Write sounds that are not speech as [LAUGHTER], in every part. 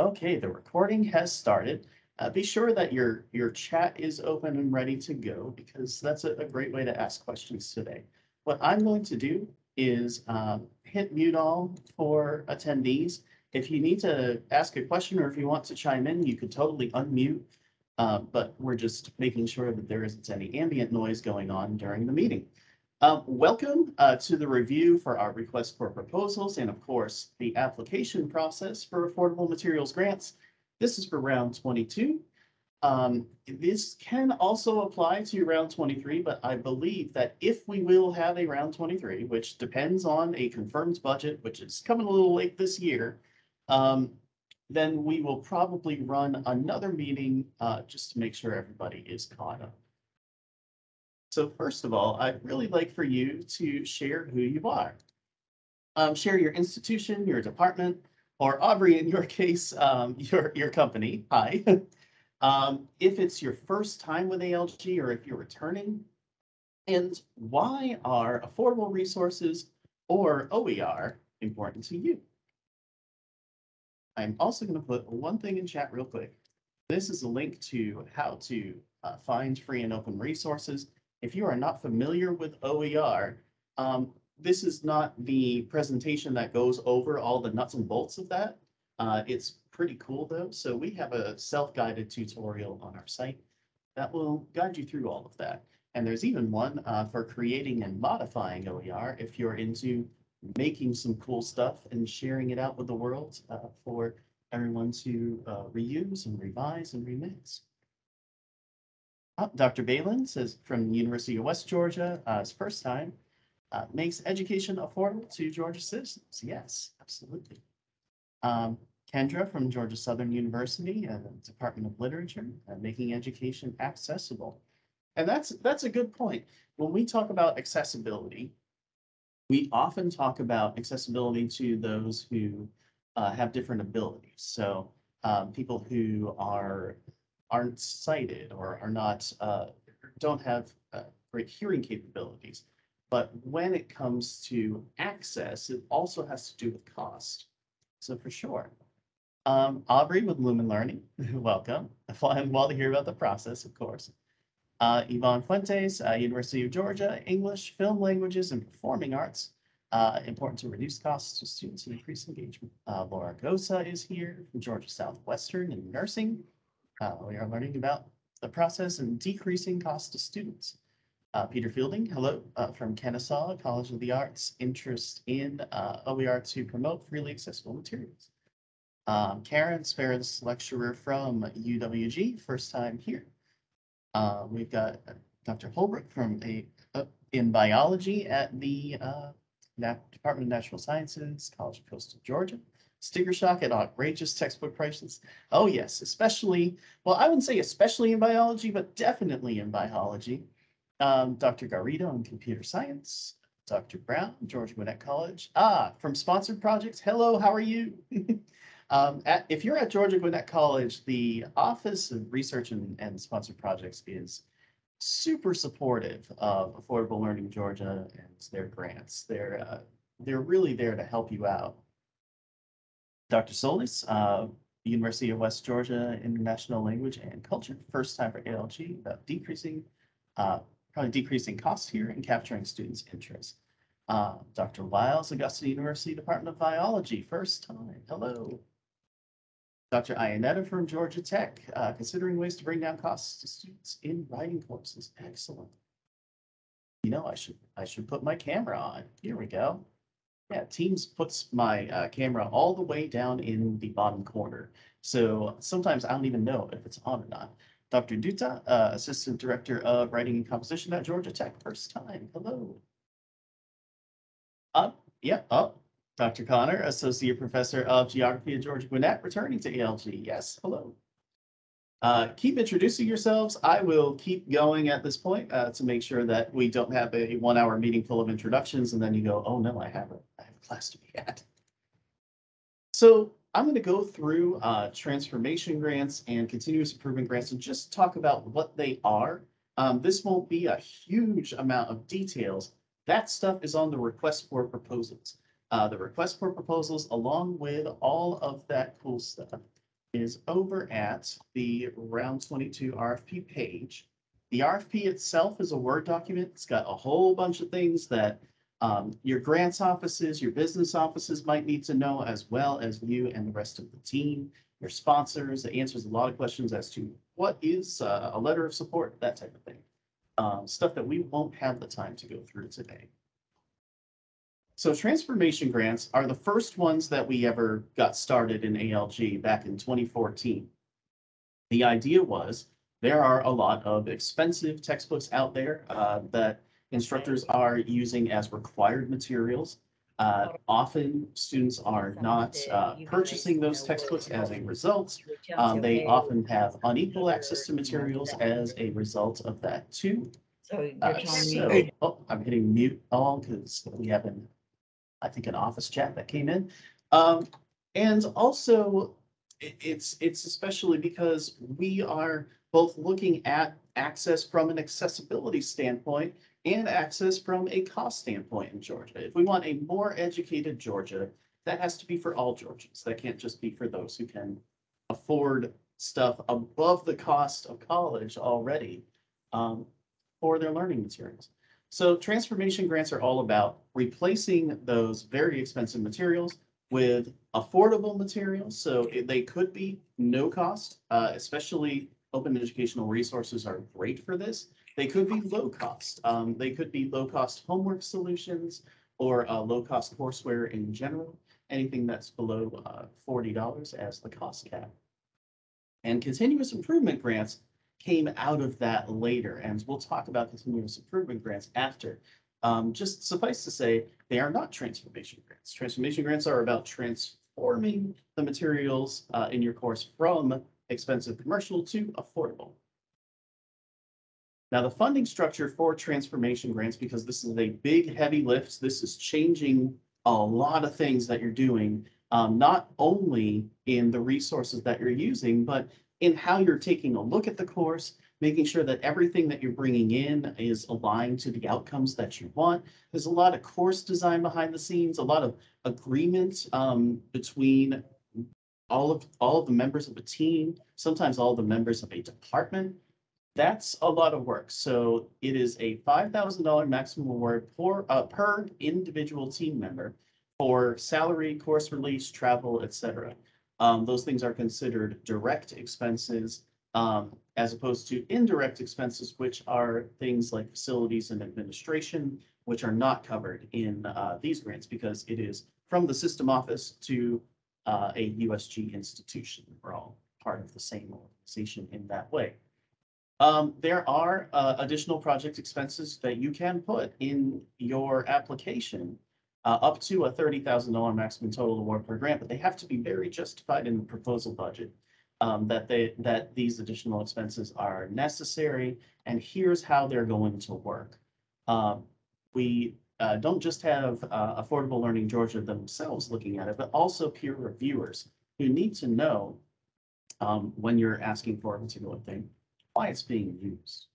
Okay, the recording has started. Uh, be sure that your, your chat is open and ready to go because that's a, a great way to ask questions today. What I'm going to do is um, hit mute all for attendees. If you need to ask a question or if you want to chime in, you could totally unmute. Uh, but we're just making sure that there isn't any ambient noise going on during the meeting. Um, welcome uh, to the review for our request for proposals and of course the application process for affordable materials grants. This is for round 22. Um, this can also apply to round 23, but I believe that if we will have a round 23, which depends on a confirmed budget, which is coming a little late this year, um, then we will probably run another meeting uh, just to make sure everybody is caught up. So first of all, I'd really like for you to share who you are. Um, share your institution, your department, or Aubrey, in your [LAUGHS] case, um, your, your company. Hi. [LAUGHS] um, if it's your first time with ALG or if you're returning, and why are affordable resources or OER important to you? I'm also going to put one thing in chat real quick. This is a link to how to uh, find free and open resources if you are not familiar with OER, um, this is not the presentation that goes over all the nuts and bolts of that. Uh, it's pretty cool though. So we have a self-guided tutorial on our site that will guide you through all of that. And there's even one uh, for creating and modifying OER if you're into making some cool stuff and sharing it out with the world uh, for everyone to uh, reuse and revise and remix. Oh, Dr. Balin says from the University of West Georgia, uh, first time, uh, makes education affordable to Georgia citizens. Yes, absolutely. Um, Kendra from Georgia Southern University, uh, Department of Literature, uh, making education accessible. And that's that's a good point. When we talk about accessibility, we often talk about accessibility to those who uh, have different abilities. So um, people who are aren't sighted or are not, uh, don't have uh, great hearing capabilities. But when it comes to access, it also has to do with cost. So for sure. Um, Aubrey with Lumen Learning, [LAUGHS] welcome. [LAUGHS] I'm well to hear about the process, of course. Uh, Yvonne Fuentes, uh, University of Georgia, English, Film Languages, and Performing Arts. Uh, important to reduce costs to students and increase engagement. Uh, Laura Gosa is here from Georgia Southwestern in nursing. Uh, we are learning about the process and decreasing costs to students. Uh, Peter Fielding, hello, uh, from Kennesaw College of the Arts, interest in uh, OER to promote freely accessible materials. Um, Karen Sparrows, lecturer from UWG, first time here. Uh, we've got Dr. Holbrook from a uh, in biology at the uh, Department of Natural Sciences, College of Coastal Georgia sticker shock at outrageous textbook prices. Oh yes, especially, well, I wouldn't say especially in biology, but definitely in biology. Um, Dr. Garrido in computer science, Dr. Brown, Georgia Gwinnett College. Ah, from sponsored projects. Hello, how are you? [LAUGHS] um, at, if you're at Georgia Gwinnett College, the Office of Research and, and Sponsored Projects is super supportive of Affordable Learning Georgia and their grants. They're uh, they're really there to help you out. Dr. Solis, uh, University of West Georgia International Language and Culture, first time for ALG, about decreasing, uh, probably decreasing costs here and capturing students' interest. Uh, Dr. Wiles, Augusta University Department of Biology, first time, hello. Dr. Ionetta from Georgia Tech, uh, considering ways to bring down costs to students in writing courses, excellent. You know, I should, I should put my camera on, here we go. Yeah, Teams puts my uh, camera all the way down in the bottom corner. So sometimes I don't even know if it's on or not. Dr. Dutta, uh, Assistant Director of Writing and Composition at Georgia Tech, first time. Hello. Up, yeah, up. Dr. Connor, Associate Professor of Geography at Georgia Gwinnett, returning to ALG. Yes, hello. Uh, keep introducing yourselves. I will keep going at this point uh, to make sure that we don't have a one hour meeting full of introductions and then you go, oh no, I have a, I have a class to be at. So I'm going to go through uh, transformation grants and continuous improvement grants and just talk about what they are. Um, this won't be a huge amount of details. That stuff is on the request for proposals. Uh, the request for proposals along with all of that cool stuff is over at the round twenty-two RFP page. The RFP itself is a Word document. It's got a whole bunch of things that um, your grants offices, your business offices might need to know, as well as you and the rest of the team, your sponsors. It answers a lot of questions as to what is uh, a letter of support, that type of thing. Um, stuff that we won't have the time to go through today. So transformation grants are the first ones that we ever got started in ALG back in twenty fourteen. The idea was there are a lot of expensive textbooks out there uh, that instructors are using as required materials. Uh, often students are not uh, purchasing those textbooks as a result. Um, they often have unequal access to materials as a result of that too. So you're Uh, telling so, me, oh, I'm hitting mute all because we have an, I think an office chat that came in. Um, and also i- it's, it's especially because we are both looking at access from an accessibility standpoint and access from a cost standpoint in Georgia. If we want a more educated Georgia, that has to be for all Georgians. That can't just be for those who can afford stuff above the cost of college already. Um, for their learning materials. So transformation grants are all about replacing those very expensive materials with affordable materials. So it- they could be no cost, uh, especially open educational resources are great for this. They could be low cost. Um, they could be low cost homework solutions or uh, low cost courseware in general. Anything that's below uh, forty dollars as the cost cap. And continuous improvement grants came out of that later, and we'll talk about continuous improvement grants after. Um, just suffice to say, they are not transformation grants. Transformation grants are about transforming the materials uh, in your course from expensive commercial to affordable. Now, the funding structure for transformation grants, because this is a big, heavy lift, this is changing a lot of things that you're doing, um, not only in the resources that you're using, but in how you're taking a look at the course, making sure that everything that you're bringing in is aligned to the outcomes that you want. There's a lot of course design behind the scenes, a lot of agreement um, between all of, all of the members of a team, sometimes all the members of a department. That's a lot of work. So it is a five thousand dollar maximum award for, uh, per individual team member for salary, course release, travel, et cetera. Um, those things are considered direct expenses, um, as opposed to indirect expenses, which are things like facilities and administration, which are not covered in, uh, these grants because it is from the system office to, uh, a USG institution. We're all part of the same organization in that way. Um, there are, uh, additional project expenses that you can put in your application uh, up to a thirty thousand dollar maximum total award per grant, but they have to be very justified in the proposal budget. Um, that they, that these additional expenses are necessary, and here's how they're going to work. Um, we, uh, don't just have, uh, Affordable Learning Georgia themselves looking at it, but also peer reviewers who need to know um, when you're asking for a particular thing, why it's being used.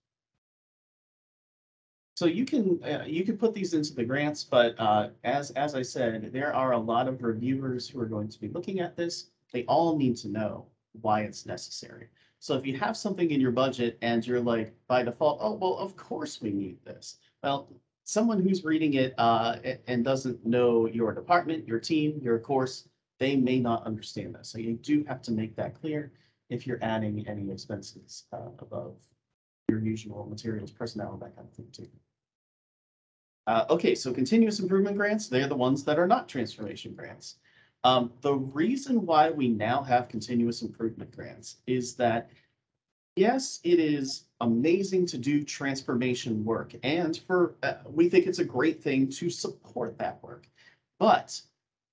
So you can, uh, you can put these into the grants, but, uh, as, as I said, there are a lot of reviewers who are going to be looking at this. They all need to know why it's necessary. So if you have something in your budget and you're like, by default, oh, well, of course we need this. Well, someone who's reading it, uh, and doesn't know your department, your team, your course, they may not understand this. So you do have to make that clear if you're adding any expenses, uh, above your usual materials, personnel, that kind of thing too. Uh, okay, so continuous improvement grants, they're the ones that are not transformation grants. Um, the reason why we now have continuous improvement grants is that yes, it is amazing to do transformation work and for, uh, we think it's a great thing to support that work. But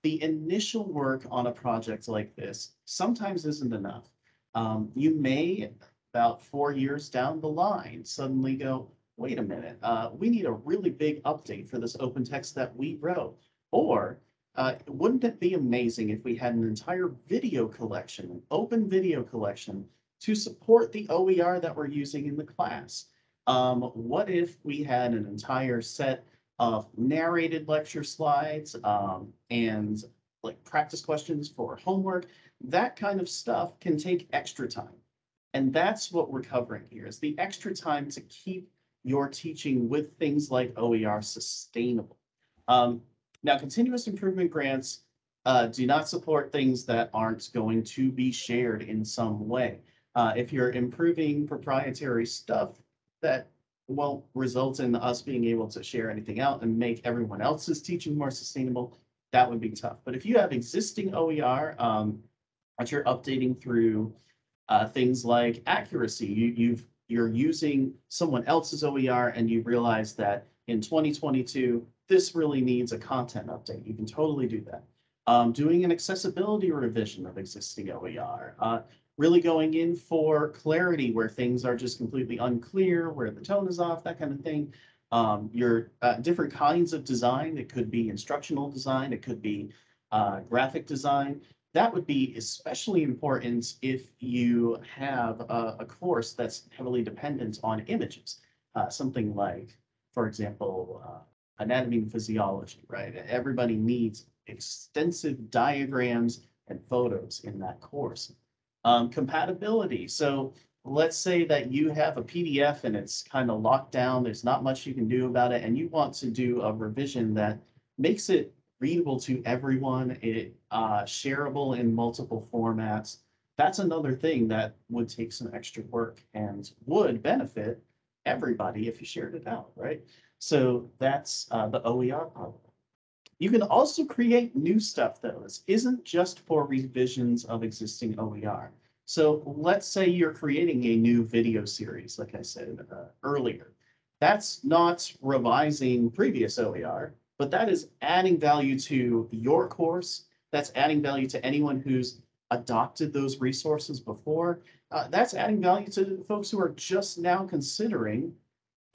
the initial work on a project like this sometimes isn't enough. Um, you may, about four years down the line, suddenly go, wait a minute, uh, we need a really big update for this open text that we wrote. Or, uh, wouldn't it be amazing if we had an entire video collection, an open video collection to support the OER that we're using in the class? Um, what if we had an entire set of narrated lecture slides, um, and like practice questions for homework, that kind of stuff can take extra time. And that's what we're covering here is the extra time to keep your teaching with things like OER sustainable. Um, now, continuous improvement grants uh, do not support things that aren't going to be shared in some way. Uh, if you're improving proprietary stuff that won't result in us being able to share anything out and make everyone else's teaching more sustainable, that would be tough. But if you have existing OER um, that you're updating through uh, things like accuracy, you, you've you're using someone else's OER and you realize that in 2022 this really needs a content update. You can totally do that. Um, doing an accessibility revision of existing OER, uh, really going in for clarity where things are just completely unclear, where the tone is off, that kind of thing. Um, your uh, different kinds of design, it could be instructional design, it could be uh, graphic design. That would be especially important if you have a, a course that's heavily dependent on images. Uh, something like, for example, uh, anatomy and physiology, right? Everybody needs extensive diagrams and photos in that course. Um, compatibility. So let's say that you have a PDF and it's kind of locked down. There's not much you can do about it, and you want to do a revision that makes it readable to everyone, it uh, shareable in multiple formats. That's another thing that would take some extra work and would benefit everybody if you shared it out, right? So that's uh, the OER part. You can also create new stuff though. This isn't just for revisions of existing OER. So let's say you're creating a new video series, like I said uh, earlier. That's not revising previous OER, but that is adding value to your course. That's adding value to anyone who's adopted those resources before. Uh, that's adding value to folks who are just now considering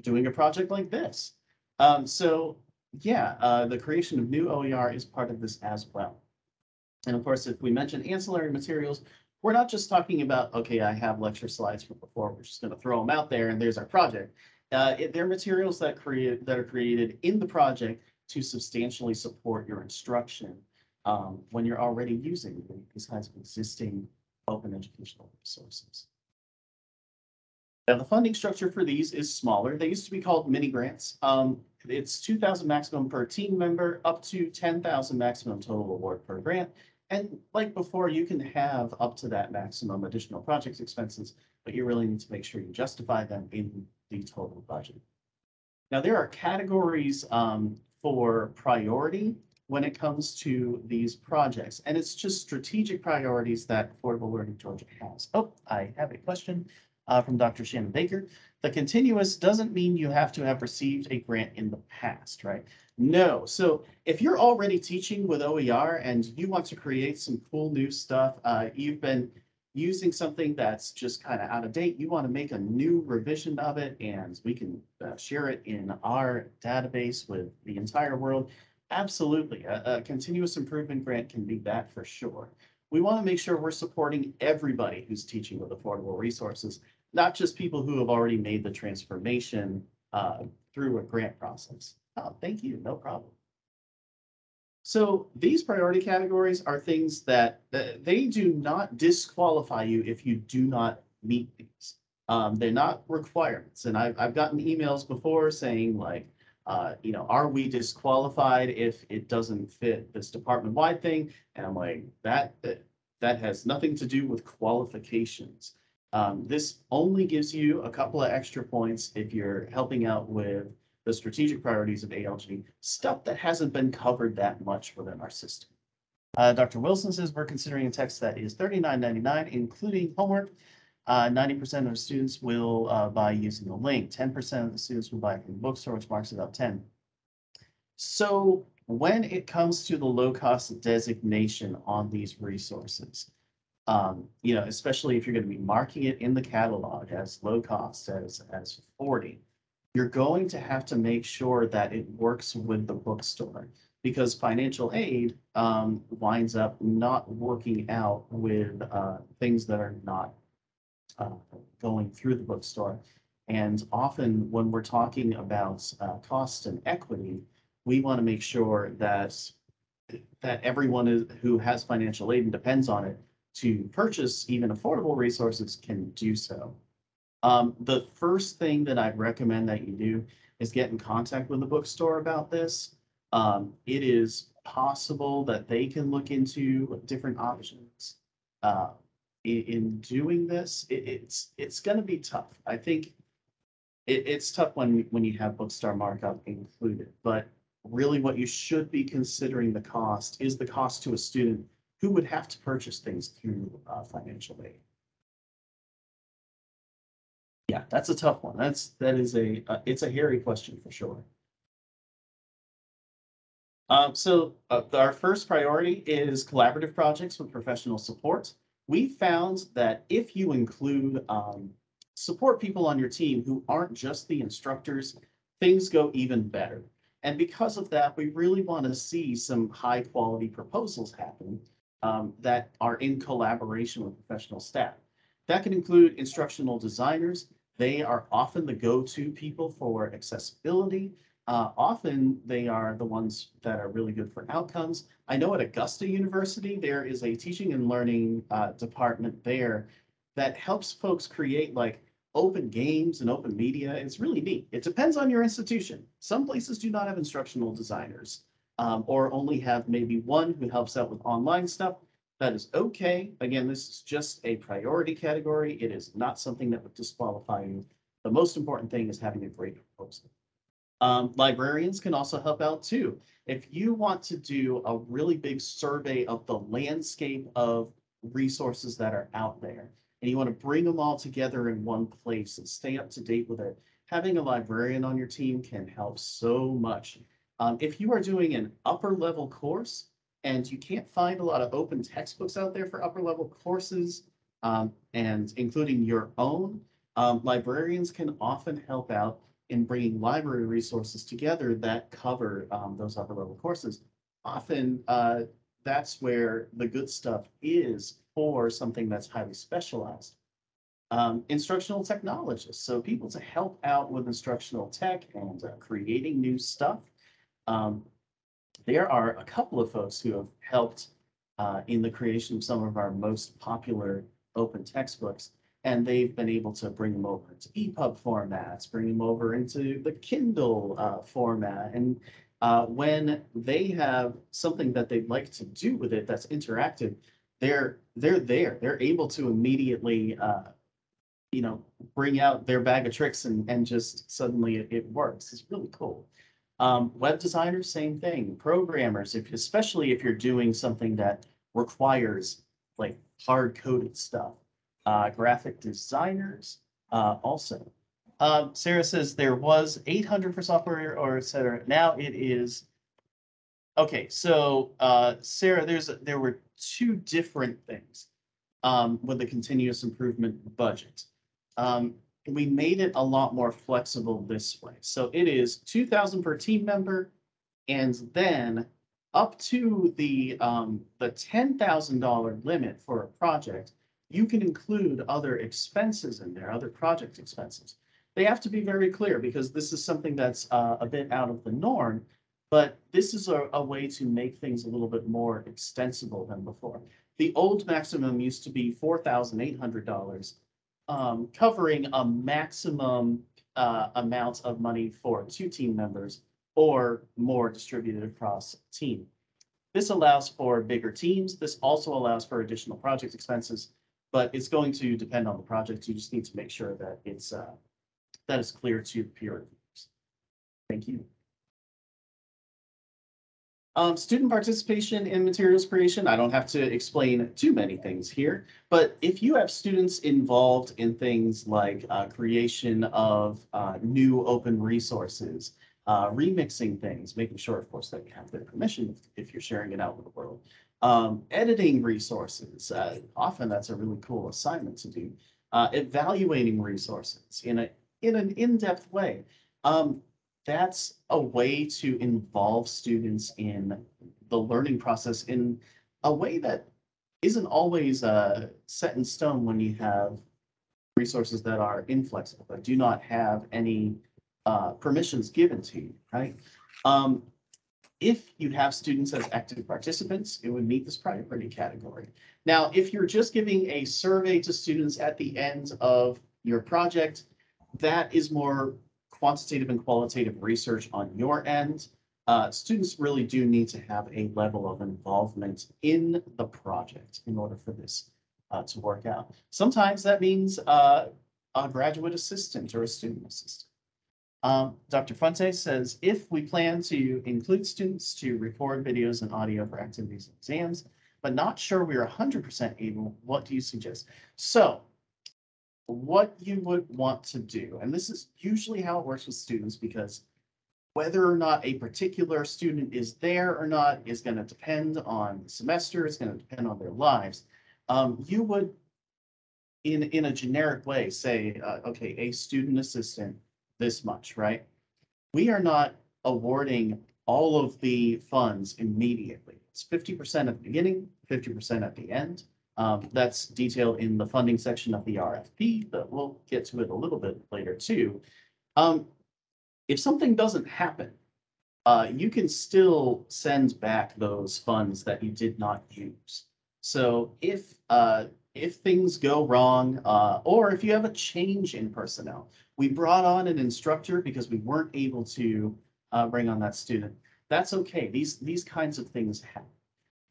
doing a project like this. Um, so yeah, uh, the creation of new OER is part of this as well. And of course, if we mention ancillary materials, we're not just talking about, okay, I have lecture slides from before, we're just going to throw them out there and there's our project. Uh, they're materials that create that are created in the project to substantially support your instruction um, when you're already using these kinds of existing open educational resources. Now, the funding structure for these is smaller. They used to be called mini grants. Um, it's two thousand maximum per team member, up to ten thousand maximum total award per grant. And like before, you can have up to that maximum additional project expenses, but you really need to make sure you justify them in the total budget. Now, there are categories um, for priority when it comes to these projects, and it's just strategic priorities that Affordable Learning Georgia has. Oh, I have a question uh, from Dr. Shannon Baker. The continuous doesn't mean you have to have received a grant in the past, right? No. So if you're already teaching with OER and you want to create some cool new stuff, uh, you've been using something that's just kind of out of date, you want to make a new revision of it and we can uh, share it in our database with the entire world. Absolutely. A, a continuous improvement grant can be that for sure. We want to make sure we're supporting everybody who's teaching with affordable resources not just people who have already made the transformation uh, through a grant process. Oh, thank you, no problem. So these priority categories are things that uh, they do not disqualify you if you do not meet these. Um, they're not requirements. And I've, I've gotten emails before saying like, uh, you know, are we disqualified if it doesn't fit this department-wide thing? And I'm like, that, that, that has nothing to do with qualifications. Um, this only gives you a couple of extra points if you're helping out with the strategic priorities of ALG, stuff that hasn't been covered that much within our system. Uh, Dr. Wilson says we're considering a text that is $39.99, including homework. 90% uh, of students will uh, buy using the link. 10% of the students will buy from the bookstore, which marks it up 10. So when it comes to the low cost designation on these resources, um, you know, especially if you're going to be marking it in the catalog as low cost, as, as 40, you're going to have to make sure that it works with the bookstore because financial aid um, winds up not working out with uh, things that are not uh, going through the bookstore. And often when we're talking about uh, cost and equity, we want to make sure that that everyone is, who has financial aid and depends on it to purchase even affordable resources can do so. Um, the first thing that I'd recommend that you do is get in contact with the bookstore about this. Um, it is possible that they can look into different options. Uh, in, in doing this, it, it's, it's gonna be tough. I think it, it's tough when, when you have bookstore markup included, but really what you should be considering the cost is the cost to a student who would have to purchase things through, uh, financial aid. Yeah, that's a tough one. That's, that is a, uh, it's a hairy question for sure. Um, so, uh, our first priority is collaborative projects with professional support. We found that if you include, um, support people on your team who aren't just the instructors, things go even better. And because of that, we really want to see some high quality proposals happen um, that are in collaboration with professional staff. That can include instructional designers. They are often the go-to people for accessibility. Uh, often they are the ones that are really good for outcomes. I know at Augusta University, there is a teaching and learning uh, department there that helps folks create like open games and open media. It's really neat. It depends on your institution. Some places do not have instructional designers um, or only have maybe one who helps out with online stuff. That is okay. Again, this is just a priority category. It is not something that would disqualify you. The most important thing is having a great proposal. Um, librarians can also help out too. If you want to do a really big survey of the landscape of resources that are out there, and you want to bring them all together in one place and stay up to date with it, having a librarian on your team can help so much. Um, if you are doing an upper level course and you can't find a lot of open textbooks out there for upper level courses, um, and including your own, um, librarians can often help out in bringing library resources together that cover um, those upper level courses. Often, uh, that's where the good stuff is for something that's highly specialized. Um, instructional technologists, so people to help out with instructional tech and uh, creating new stuff. Um, there are a couple of folks who have helped uh, in the creation of some of our most popular open textbooks. And they've been able to bring them over into EPUB formats, bring them over into the Kindle uh, format. And uh, when they have something that they'd like to do with it that's interactive, they're they're there. They're able to immediately, uh, you know, bring out their bag of tricks and and just suddenly it, it works. It's really cool. Um, web designers, same thing. Programmers, if especially if you're doing something that requires like hard coded stuff. Uh, graphic designers, uh, also. Um, Sarah says there was eight hundred for software or et cetera. Now it is. Okay, so, uh, Sarah, there's, there were two different things, um, with the continuous improvement budget. Um, we made it a lot more flexible this way. So it is 2000 per team member and then up to the um, the $10,000 limit for a project, you can include other expenses in there, other project expenses. They have to be very clear because this is something that's uh, a bit out of the norm, but this is a, a way to make things a little bit more extensible than before. The old maximum used to be $4,800 um, covering a maximum uh, amount of money for two team members or more distributed across team. This allows for bigger teams. This also allows for additional project expenses, but it's going to depend on the project. You just need to make sure that it's uh, that is clear to the peer reviewers. Thank you. Um, student participation in materials creation, I don't have to explain too many things here, but if you have students involved in things like uh, creation of uh, new open resources, uh, remixing things, making sure, of course, that you have their permission if, you're sharing it out with the world. Um, editing resources, uh, often that's a really cool assignment to do. Uh, evaluating resources in a in an in-depth way. Um, that's a way to involve students in the learning process in a way that isn't always uh, set in stone when you have resources that are inflexible, that do not have any uh, permissions given to you, right? Um, if you have students as active participants, it would meet this priority category. Now, if you're just giving a survey to students at the end of your project, that is more quantitative and qualitative research on your end. Uh, students really do need to have a level of involvement in the project in order for this uh, to work out. Sometimes that means uh, a graduate assistant or a student assistant. Um, Dr. Fuente says, if we plan to include students to record videos and audio for activities and exams, but not sure we're hundred percent able, what do you suggest? So what you would want to do, and this is usually how it works with students because whether or not a particular student is there or not is going to depend on the semester, it's going to depend on their lives. Um, you would, in, in a generic way, say, uh, okay, a student assistant this much, right? We are not awarding all of the funds immediately. It's fifty percent at the beginning, fifty percent at the end. Um, that's detailed in the funding section of the RFP, but we'll get to it a little bit later too. Um, if something doesn't happen, uh, you can still send back those funds that you did not use. So if, uh, if things go wrong, uh, or if you have a change in personnel, we brought on an instructor because we weren't able to uh, bring on that student. That's okay. These, these kinds of things happen.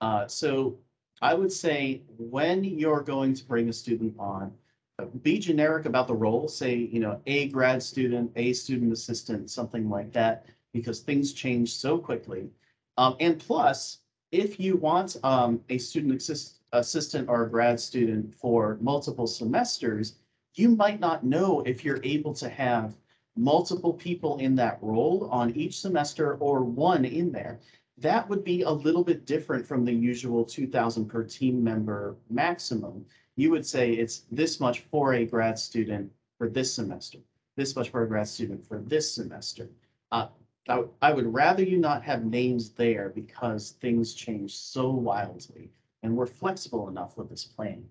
Uh, so I would say when you're going to bring a student on, uh, be generic about the role, say, you know, a grad student, a student assistant, something like that, because things change so quickly. Um, and plus, if you want um, a student assist, assistant or a grad student for multiple semesters, you might not know if you're able to have multiple people in that role on each semester or one in there. That would be a little bit different from the usual two thousand per team member maximum. You would say it's this much for a grad student for this semester, this much for a grad student for this semester. Uh, I, would- I would rather you not have names there because things change so wildly and we're flexible enough with this plan.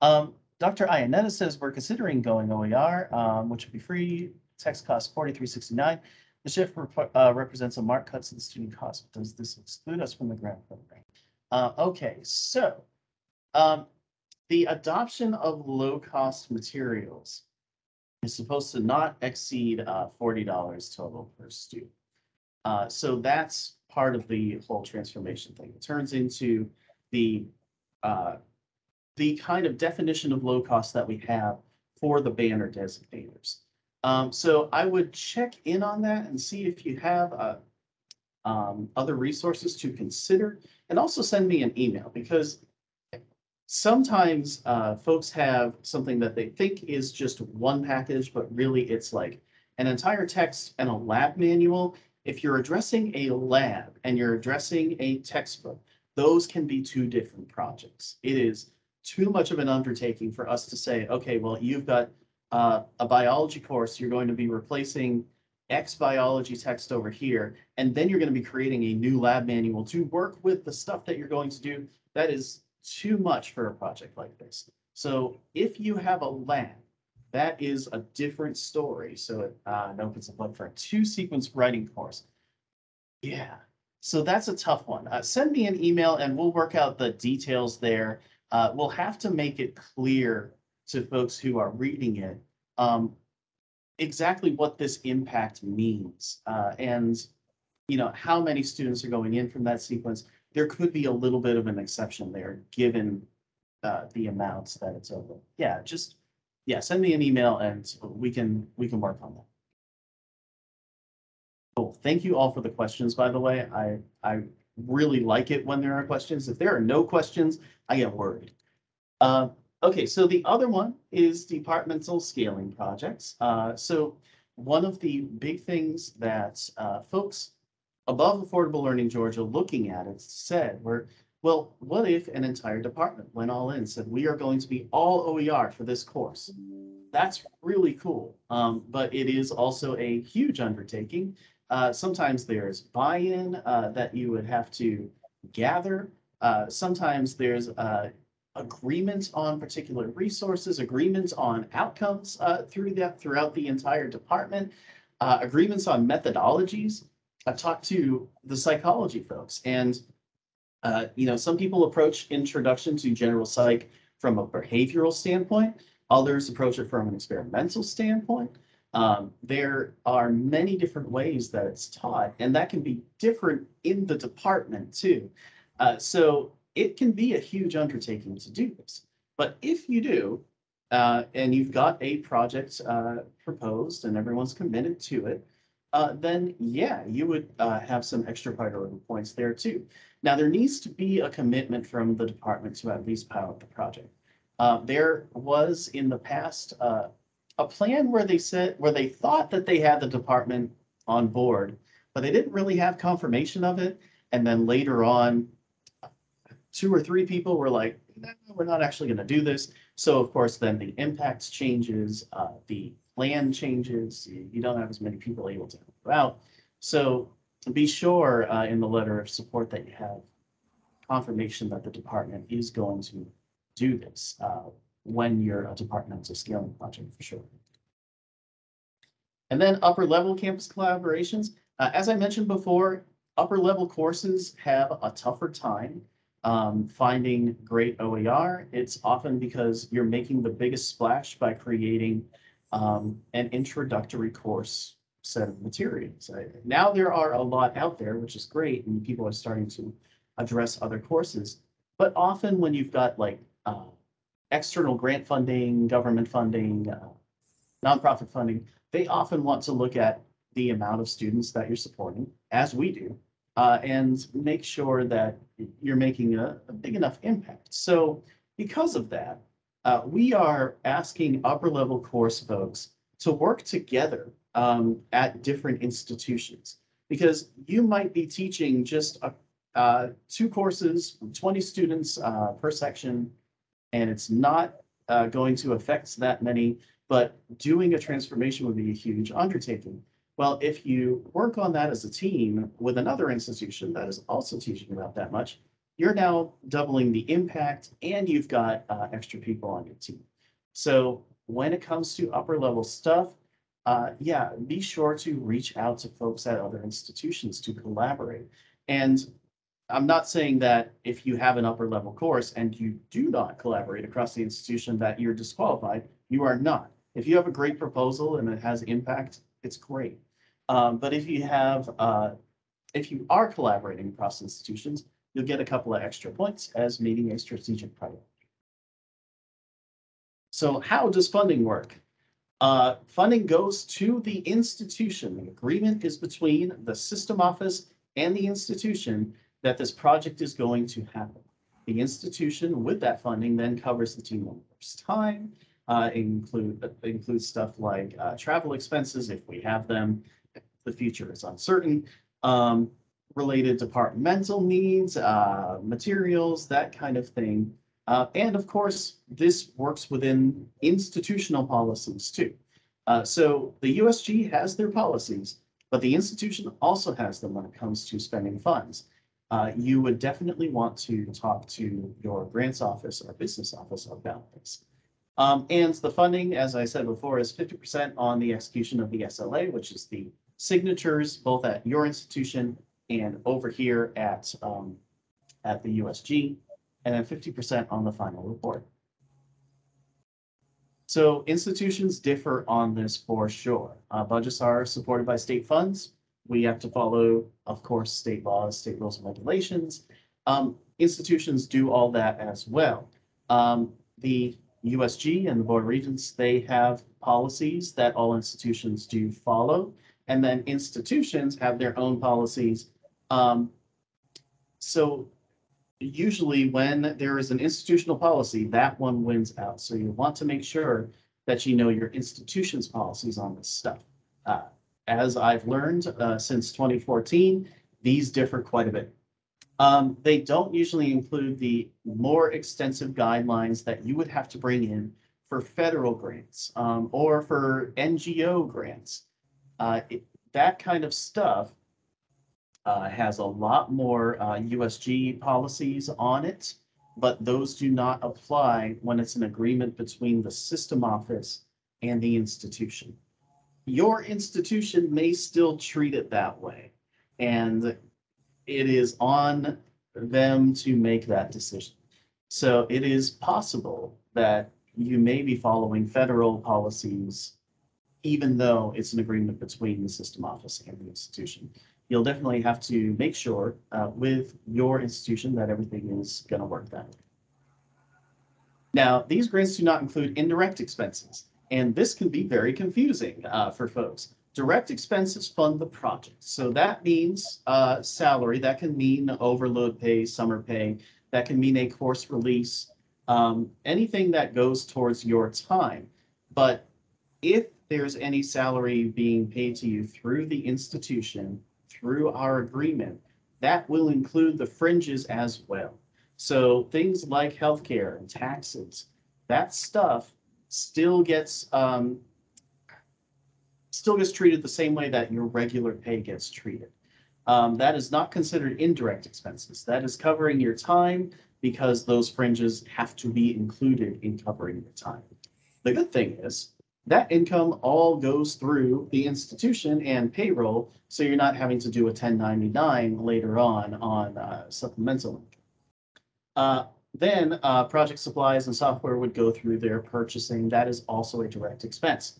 Um, Dr. Iannetta says we're considering going OER, um, which would be free, text cost forty-three sixty-nine. The shift uh, represents a marked cut the student cost. Does this exclude us from the grant program? Uh, okay, so, um, the adoption of low-cost materials is supposed to not exceed, uh, forty dollars total per student. Uh, so that's part of the whole transformation thing. It turns into the, uh, the kind of definition of low cost that we have for the banner designators. Um, so I would check in on that and see if you have, uh, um, other resources to consider and also send me an email because sometimes, uh, folks have something that they think is just one package, but really it's like an entire text and a lab manual. If you're addressing a lab and you're addressing a textbook, those can be two different projects. It is too much of an undertaking for us to say, okay, well, you've got uh, a biology course, you're going to be replacing X biology text over here, and then you're going to be creating a new lab manual to work with the stuff that you're going to do. That is too much for a project like this. So if you have a lab, that is a different story. So it uh, opens up for a two sequence writing course. Yeah, so that's a tough one. Uh, send me an email and we'll work out the details there. Uh, we'll have to make it clear to folks who are reading it um, exactly what this impact means uh, and you know how many students are going in from that sequence. There could be a little bit of an exception there, given uh, the amounts that it's over. Yeah, just yeah, send me an email and we can we can work on that. Cool. Thank you all for the questions, by the way. I, I really like it when there are questions. If there are no questions, I get worried. Uh, okay, so the other one is departmental scaling projects. Uh, so one of the big things that uh, folks above Affordable Learning Georgia looking at it said were, well, what if an entire department went all in, said, we are going to be all OER for this course? That's really cool, um, but it is also a huge undertaking. Uh, sometimes there's buy-in uh, that you would have to gather. Uh, sometimes there's uh, agreement on particular resources, agreements on outcomes uh, through that throughout the entire department, uh, agreements on methodologies. I've talked to the psychology folks and, uh, you know, some people approach introduction to general psych from a behavioral standpoint. Others approach it from an experimental standpoint. Um, there are many different ways that it's taught, and that can be different in the department too. Uh, so it can be a huge undertaking to do this. But if you do, uh, and you've got a project uh, proposed and everyone's committed to it, uh, then yeah, you would uh, have some extra priority points there too. Now, there needs to be a commitment from the department to at least pilot the project. Uh, there was in the past uh, a plan where they said, where they thought that they had the department on board, but they didn't really have confirmation of it. And then later on, two or three people were like, "No, we're not actually going to do this. So of course, then the impacts changes, uh, the plan changes. You, don't have as many people able to help you out. So be sure uh, in the letter of support that you have confirmation that the department is going to do this uh, when you're a departmental scaling project for sure. And then upper level campus collaborations. Uh, as I mentioned before, upper level courses have a tougher time um, finding great OER. It's often because you're making the biggest splash by creating um, an introductory course set of materials. Now there are a lot out there, which is great, and people are starting to address other courses. But often when you've got like uh, external grant funding, government funding, uh, nonprofit funding, they often want to look at the amount of students that you're supporting, as we do, uh, and make sure that you're making a, a big enough impact. So because of that, uh, we are asking upper level course folks to work together um, at different institutions because you might be teaching just a, uh, two courses, 20 students uh, per section, and it's not uh, going to affect that many, but doing a transformation would be a huge undertaking. Well, if you work on that as a team with another institution that is also teaching about that much, you're now doubling the impact and you've got uh, extra people on your team. So when it comes to upper level stuff, uh, yeah, be sure to reach out to folks at other institutions to collaborate. And I'm not saying that if you have an upper level course and you do not collaborate across the institution that you're disqualified, you are not. If you have a great proposal and it has impact, it's great. Um, but if you have, uh, if you are collaborating across institutions, you'll get a couple of extra points as meeting a strategic priority. So how does funding work? Uh, funding goes to the institution. The agreement is between the system office and the institution that this project is going to happen. The institution with that funding then covers the team member's time, uh, include includes stuff like uh, travel expenses if we have them. The future is uncertain. Um, related departmental needs, uh, materials, that kind of thing. Uh, and of course, this works within institutional policies too. Uh, so the USG has their policies, but the institution also has them when it comes to spending funds. Uh, you would definitely want to talk to your grants office or business office about this. Um, and the funding, as I said before, is 50% on the execution of the SLA, which is the signatures both at your institution and over here at, um, at the USG, and then fifty percent on the final report. So institutions differ on this for sure. Uh, budgets are supported by state funds. We have to follow, of course, state laws, state rules and regulations. Um, institutions do all that as well. Um, the USG and the Board of Regents, they have policies that all institutions do follow. And then institutions have their own policies um, so usually when there is an institutional policy, that one wins out. So you want to make sure that you know your institution's policies on this stuff. Uh, as I've learned uh, since 2014, these differ quite a bit. Um, they don't usually include the more extensive guidelines that you would have to bring in for federal grants um, or for NGO grants. Uh, it, that kind of stuff uh, has a lot more uh, USG policies on it, but those do not apply when it's an agreement between the system office and the institution. Your institution may still treat it that way. And it is on them to make that decision. So it is possible that you may be following federal policies, even though it's an agreement between the system office and the institution. You'll definitely have to make sure uh, with your institution that everything is going to work that way. Now, these grants do not include indirect expenses, and this can be very confusing uh, for folks. Direct expenses fund the project. So that means uh, salary, that can mean overload pay, summer pay, that can mean a course release, um, anything that goes towards your time. But if there's any salary being paid to you through the institution, through our agreement, that will include the fringes as well. So things like healthcare and taxes, that stuff still gets um, still gets treated the same way that your regular pay gets treated. Um, that is not considered indirect expenses. That is covering your time because those fringes have to be included in covering your time. The good thing is that income all goes through the institution and payroll, so you're not having to do a 1099 later on on uh, supplemental income. Uh, then uh, project supplies and software would go through their purchasing. That is also a direct expense.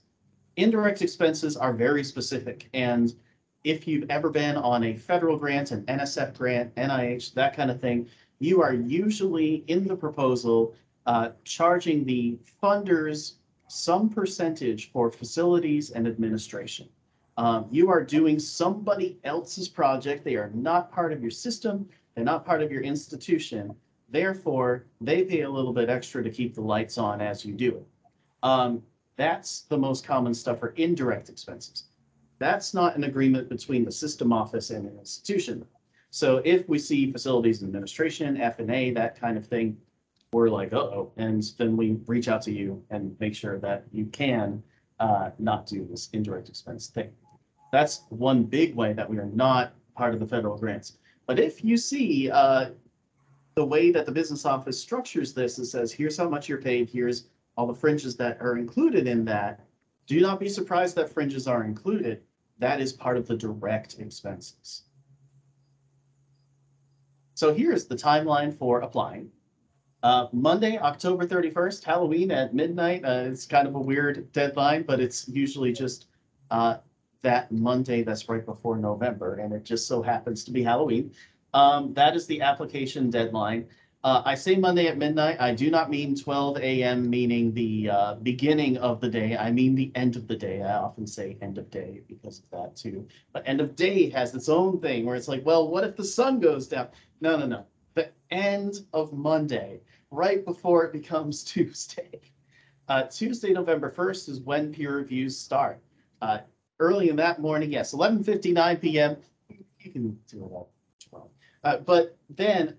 Indirect expenses are very specific. And if you've ever been on a federal grant, an NSF grant, NIH, that kind of thing, you are usually in the proposal uh, charging the funders some percentage for facilities and administration. Um, you are doing somebody else's project. They are not part of your system. They're not part of your institution. Therefore, they pay a little bit extra to keep the lights on as you do it. Um, that's the most common stuff for indirect expenses. That's not an agreement between the system office and an institution. So if we see facilities and administration, F and A, that kind of thing, we're like, uh-oh, and then we reach out to you and make sure that you can uh, not do this indirect expense thing. That's one big way that we are not part of the federal grants. But if you see uh, the way that the business office structures this, it says, here's how much you're paid, here's all the fringes that are included in that. Do not be surprised that fringes are included. That is part of the direct expenses. So here's the timeline for applying. Uh, Monday, October 31st, Halloween at midnight. Uh, it's kind of a weird deadline, but it's usually just uh, that Monday that's right before November, and it just so happens to be Halloween. Um, that is the application deadline. Uh, I say Monday at midnight. I do not mean 12 a.m., meaning the uh, beginning of the day. I mean the end of the day. I often say end of day because of that too. But end of day has its own thing where it's like, well, what if the sun goes down? No, no, no. The end of Monday, right before it becomes [LAUGHS] Tuesday. Uh, Tuesday, November 1st is when peer reviews start. Uh, early in that morning, yes, 11:59 p.m. You can do it all 12. Uh, but then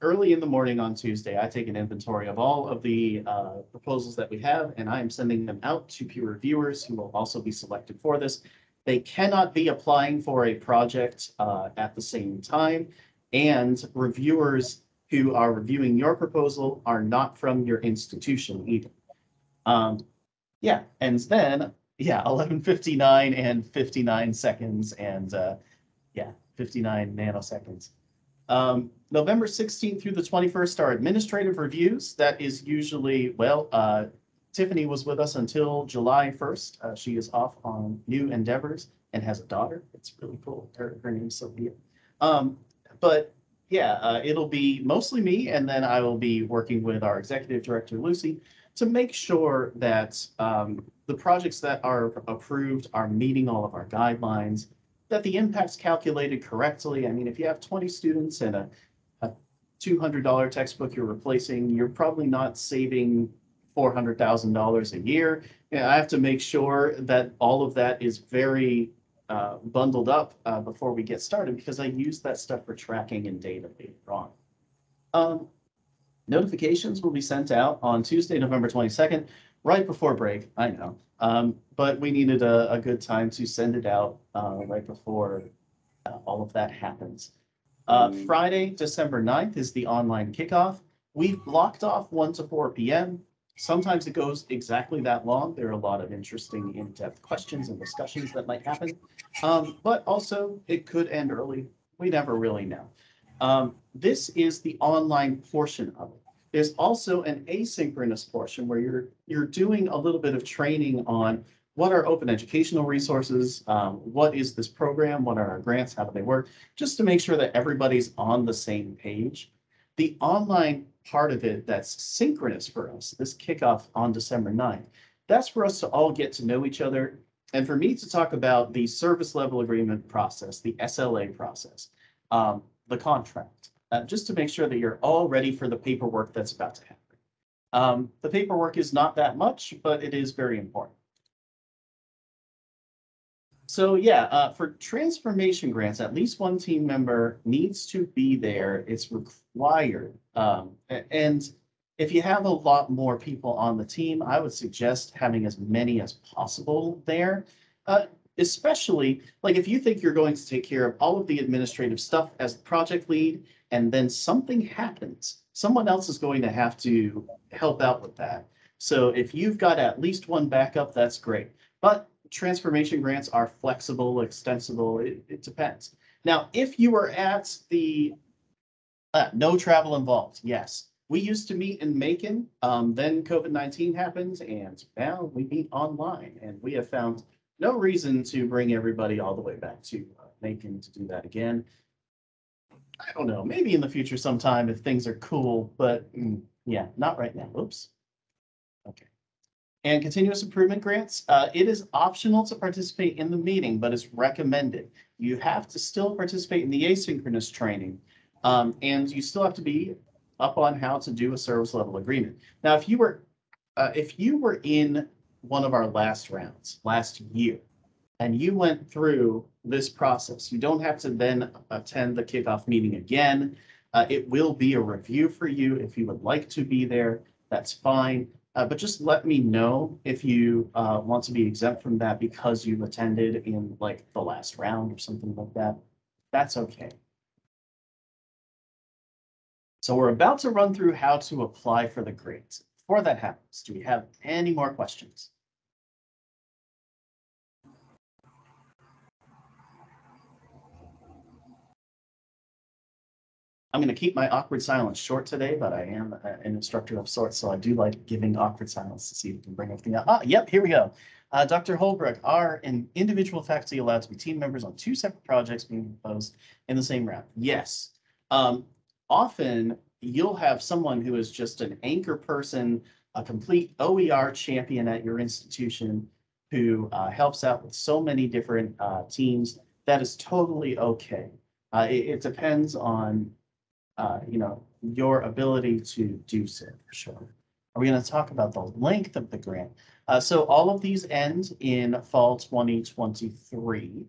early in the morning on Tuesday, I take an inventory of all of the uh, proposals that we have, and I am sending them out to peer reviewers who will also be selected for this. They cannot be applying for a project uh, at the same time, and reviewers who are reviewing your proposal are not from your institution either. Um, yeah, and then, yeah, 11:59 and 59 seconds and, uh, yeah, 59 nanoseconds. Um, November 16th through the 21st are administrative reviews. That is usually, well, uh, Tiffany was with us until July 1st. Uh, she is off on new endeavors and has a daughter. It's really cool. Her, her name's Sophia. Um, but yeah, uh, it'll be mostly me, and then I will be working with our executive director, Lucy, to make sure that um, the projects that are approved are meeting all of our guidelines, that the impact's calculated correctly. I mean, if you have 20 students and a, a $200 textbook you're replacing, you're probably not saving $400,000 a year. I have to make sure that all of that is very uh, bundled up uh, before we get started because I use that stuff for tracking and data later on. Um, notifications will be sent out on Tuesday, November 22nd, right before break, I know. Um, but we needed a, a good time to send it out uh, right before uh, all of that happens. Uh, Friday, December 9th is the online kickoff. We've blocked off 1 to 4 p.m. Sometimes it goes exactly that long. There are a lot of interesting in-depth questions and discussions that might happen. Um, but also it could end early. We never really know. Um, this is the online portion of it. There's also an asynchronous portion where you're you're doing a little bit of training on what are open educational resources, um, what is this program, what are our grants, how do they work, just to make sure that everybody's on the same page. The online part of it that's synchronous for us, this kickoff on December 9th, that's for us to all get to know each other and for me to talk about the service level agreement process, the SLA process, um, the contract, uh, just to make sure that you're all ready for the paperwork that's about to happen. Um, the paperwork is not that much, but it is very important. So yeah, uh, for transformation grants, at least one team member needs to be there. It's required. Um, and if you have a lot more people on the team, I would suggest having as many as possible there. Uh, especially like if you think you're going to take care of all of the administrative stuff as project lead, and then something happens, someone else is going to have to help out with that. So if you've got at least one backup, that's great. But transformation grants are flexible, extensible, it, it depends. Now, if you were at the, uh, no travel involved, yes. We used to meet in Macon, um, then COVID-19 happened and now we meet online and we have found no reason to bring everybody all the way back to uh, Macon to do that again. I don't know, maybe in the future sometime if things are cool, but mm, yeah, not right now. Oops. And continuous improvement grants, uh, it is optional to participate in the meeting, but it's recommended. You have to still participate in the asynchronous training. Um, and you still have to be up on how to do a service level agreement. Now, if you were, uh, if you were in one of our last rounds last year, and you went through this process, you don't have to then attend the kickoff meeting again. Uh, it will be a review for you. If you would like to be there, that's fine. Uh, but just let me know if you uh, want to be exempt from that because you've attended in like the last round or something like that. That's okay. So we're about to run through how to apply for the grades. Before that happens, do we have any more questions? I'm going to keep my awkward silence short today, but I am an instructor of sorts, so I do like giving awkward silence to see if we can bring everything up. Ah, yep, here we go. Uh, Dr. Holbrook, are an individual faculty allowed to be team members on two separate projects being proposed in the same round? Yes. Um, often you'll have someone who is just an anchor person, a complete OER champion at your institution who uh, helps out with so many different uh, teams. That is totally okay. Uh, it, it, depends on uh, you know, your ability to do so for sure. Are we going to talk about the length of the grant? Uh, so all of these end in fall 2023.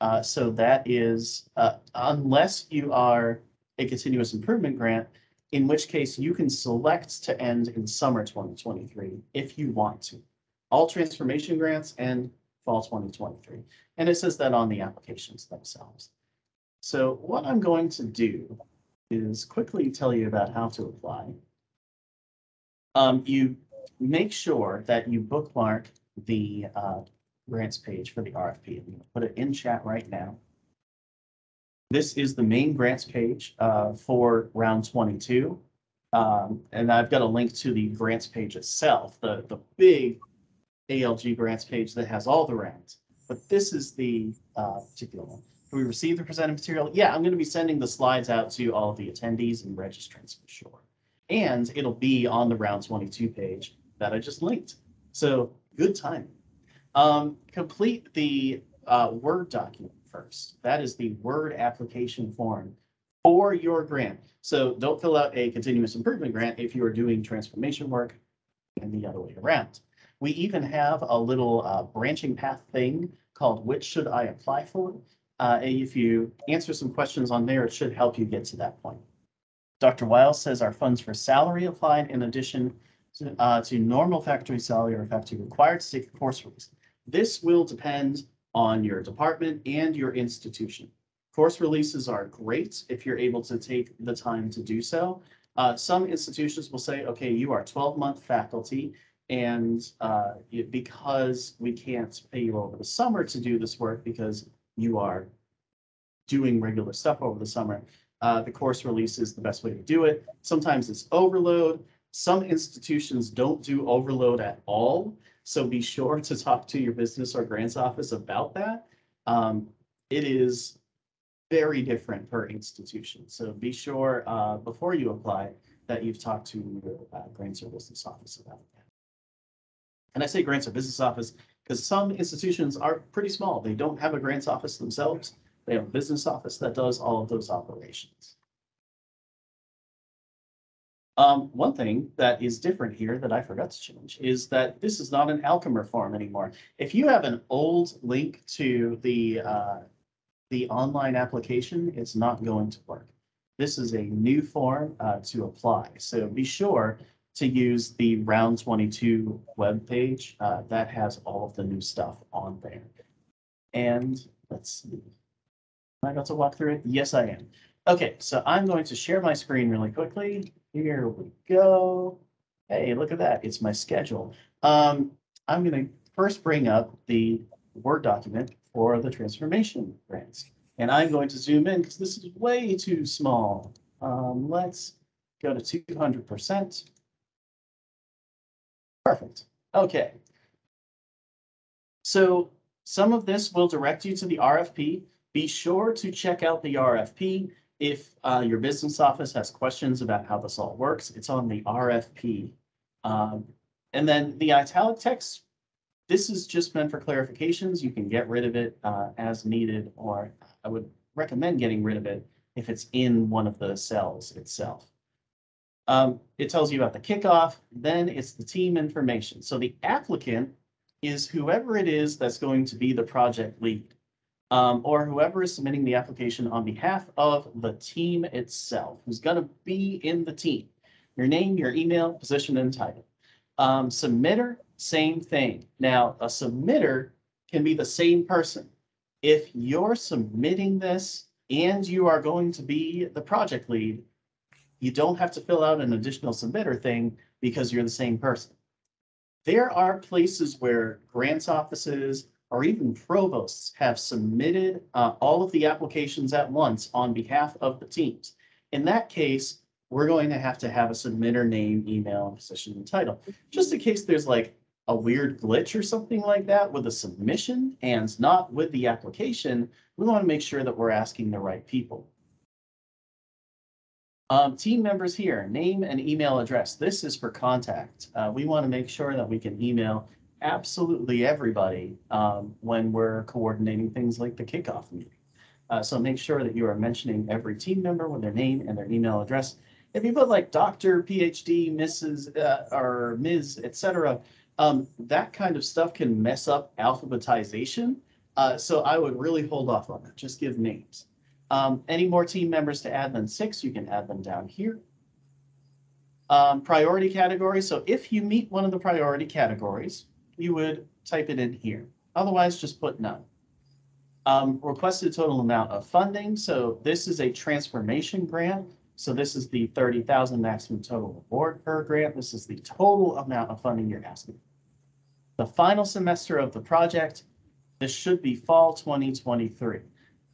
Uh, so that is, uh, unless you are a continuous improvement grant, in which case you can select to end in summer 2023 if you want to. All transformation grants end fall 2023. And it says that on the applications themselves. So what I'm going to do is quickly tell you about how to apply. Um, you make sure that you bookmark the uh, grants page for the RFP. I'm going to put it in chat right now. This is the main grants page uh, for round 22. Um, and I've got a link to the grants page itself, the, the big ALG grants page that has all the rounds. But this is the uh, particular one we receive the presented material? Yeah, I'm going to be sending the slides out to all of the attendees and registrants for sure. And it'll be on the round 22 page that I just linked. So good timing. Um, complete the uh, Word document first. That is the Word application form for your grant. So don't fill out a continuous improvement grant if you are doing transformation work and the other way around. We even have a little uh, branching path thing called which should I apply for? Uh, if you answer some questions on there, it should help you get to that point. Dr. Wiles says our funds for salary applied in addition to, uh, to normal faculty salary or faculty required to take course release. This will depend on your department and your institution. Course releases are great if you're able to take the time to do so. Uh, some institutions will say, okay, you are twelve-month faculty and, uh, because we can't pay you over the summer to do this work because you are doing regular stuff over the summer, uh, the course release is the best way to do it. Sometimes it's overload. Some institutions don't do overload at all. So be sure to talk to your business or grants office about that. Um, it is very different per institution. So be sure, uh, before you apply, that you've talked to your, uh, grants or business office about that. And I say grants or business office because some institutions are pretty small. They don't have a grants office themselves. They have a business office that does all of those operations. Um, one thing that is different here that I forgot to change is that this is not an Alchemer form anymore. If you have an old link to the, uh, the online application, it's not going to work. This is a new form, uh, to apply. So be sure to use the round twenty-two webpage, uh, that has all of the new stuff on there. And let's see. Am I got to walk through it? Yes, I am. Okay, so I'm going to share my screen really quickly. Here we go. Hey, look at that. It's my schedule. Um, I'm gonna first bring up the Word document for the transformation grants. And I'm going to zoom in because this is way too small. Um, let's go to two hundred percent. Perfect. Okay. So some of this will direct you to the RFP. Be sure to check out the RFP. If uh, your business office has questions about how this all works, it's on the RFP. Um, and then the italic text, this is just meant for clarifications. You can get rid of it uh, as needed, or I would recommend getting rid of it if it's in one of the cells itself. Um, it tells you about the kickoff, then it's the team information. So the applicant is whoever it is that's going to be the project lead. Um, or whoever is submitting the application on behalf of the team itself, who's gonna be in the team. Your name, your email, position and title. Um, submitter, same thing. Now, a submitter can be the same person. If you're submitting this and you are going to be the project lead, you don't have to fill out an additional submitter thing because you're the same person. There are places where grants offices or even provosts have submitted uh, all of the applications at once on behalf of the teams. In that case, we're going to have to have a submitter name, email, position, and title. Just in case there's like a weird glitch or something like that with a submission and not with the application, we want to make sure that we're asking the right people. Um, team members here, name and email address. This is for contact. Uh, we want to make sure that we can email absolutely everybody um, when we're coordinating things like the kickoff meeting. Uh, so make sure that you are mentioning every team member with their name and their email address. If you put like Doctor, PhD, Mrs. Uh, or Ms., etc., um, that kind of stuff can mess up alphabetization. Uh, so I would really hold off on that. Just give names. Um, any more team members to add than six, you can add them down here. Um, priority category. So if you meet one of the priority categories, you would type it in here. Otherwise, just put none. Um, requested total amount of funding. So this is a transformation grant. So this is the thirty thousand maximum total award per grant. This is the total amount of funding you're asking. The final semester of the project, this should be fall twenty twenty-three.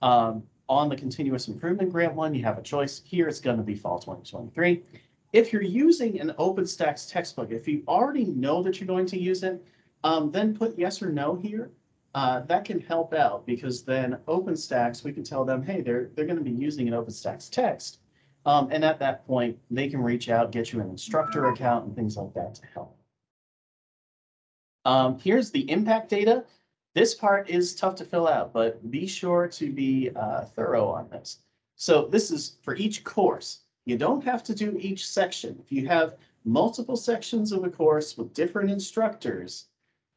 Um, on the continuous improvement grant one, you have a choice. Here it's going to be fall twenty twenty-three. If you're using an OpenStax textbook, if you already know that you're going to use it, um, then put yes or no here. Uh, that can help out because then OpenStax, we can tell them, hey, they're, they're going to be using an OpenStax text. Um, and at that point, they can reach out, get you an instructor account and things like that to help. Um, here's the impact data. This part is tough to fill out, but be sure to be uh, thorough on this. So this is for each course. You don't have to do each section. If you have multiple sections of a course with different instructors,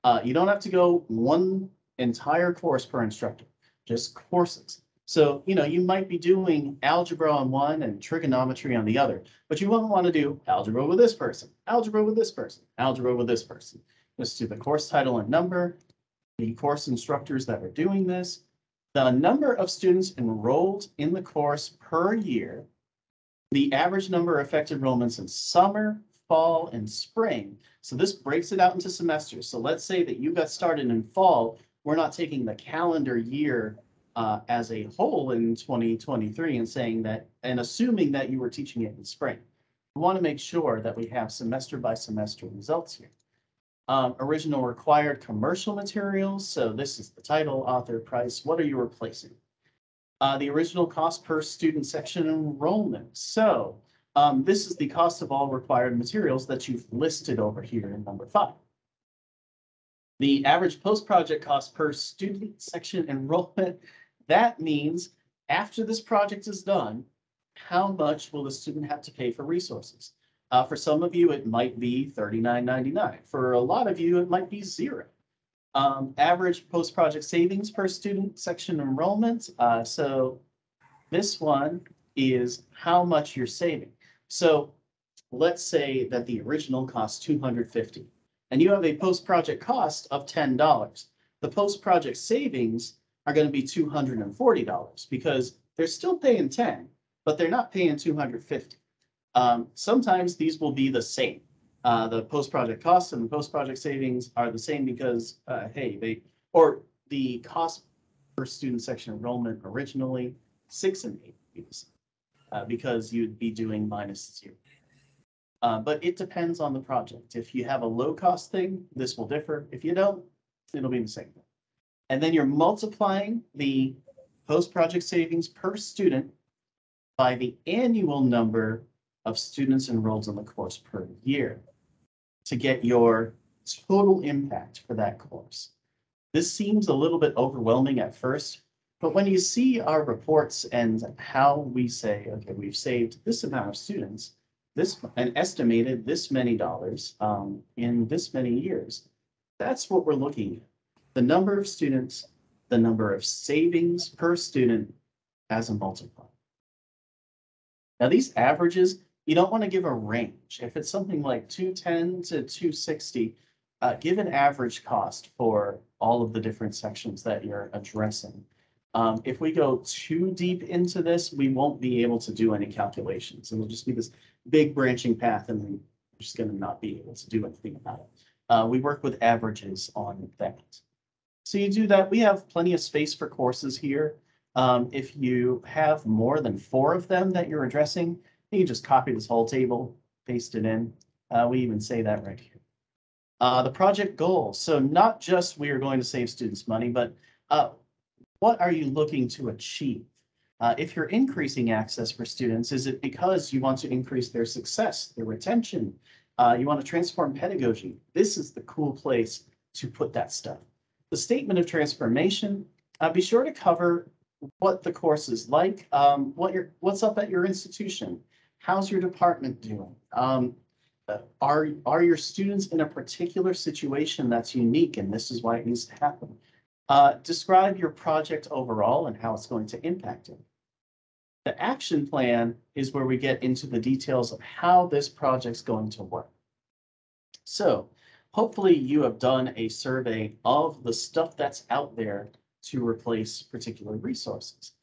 uh, you don't have to go one entire course per instructor, just courses. So, you know, you might be doing algebra on one and trigonometry on the other, but you won't want to do algebra with this person, algebra with this person, algebra with this person. Just do the course title and number, the course instructors that are doing this, the number of students enrolled in the course per year, the average number of affected enrollments in summer, fall, and spring. So this breaks it out into semesters. So let's say that you got started in fall, we're not taking the calendar year uh, as a whole in twenty twenty-three and saying that, and assuming that you were teaching it in spring. We want to make sure that we have semester by semester results here. Um, original required commercial materials, so this is the title, author, price, what are you replacing? Uh, the original cost per student section enrollment, so um, this is the cost of all required materials that you've listed over here in number five. The average post-project cost per student section enrollment, that means after this project is done, how much will the student have to pay for resources? Uh, for some of you, it might be $39.99. For a lot of you, it might be zero. Um, average post-project savings per student section enrollment. Uh, so this one is how much you're saving. So let's say that the original cost 250 and you have a post-project cost of $10. The post-project savings are going to be $240 because they're still paying 10, but they're not paying 250. Um, sometimes these will be the same. Uh, the post-project costs and the post-project savings are the same because, uh, hey, they, or the cost per student section enrollment originally, six and eight, uh, because you'd be doing minus zero. Uh, but it depends on the project. If you have a low-cost thing, this will differ. If you don't, it'll be the same. And then you're multiplying the post-project savings per student by the annual number of students enrolled in the course per year to get your total impact for that course. This seems a little bit overwhelming at first, but when you see our reports and how we say, okay, we've saved this amount of students, this, and estimated this many dollars um, in this many years, that's what we're looking at. The number of students, the number of savings per student as a multiplier. Now, these averages, you don't want to give a range. If it's something like two ten to two sixty, uh, give an average cost for all of the different sections that you're addressing. Um, if we go too deep into this, we won't be able to do any calculations. It'll just be this big branching path and we're just gonna not be able to do anything about it. Uh, we work with averages on that. So you do that. We have plenty of space for courses here. Um, if you have more than four of them that you're addressing, you just copy this whole table, paste it in. Uh, we even say that right here. Uh, the project goals. So not just we are going to save students money, but uh, what are you looking to achieve? Uh, if you're increasing access for students, is it because you want to increase their success, their retention? Uh, you want to transform pedagogy? This is the cool place to put that stuff. The statement of transformation, uh, be sure to cover what the course is like, um, what your, what's up at your institution, how's your department doing? Um, are, are your students in a particular situation that's unique and this is why it needs to happen? Uh, describe your project overall and how it's going to impact it. The action plan is where we get into the details of how this project's going to work. So hopefully you have done a survey of the stuff that's out there to replace particular resources.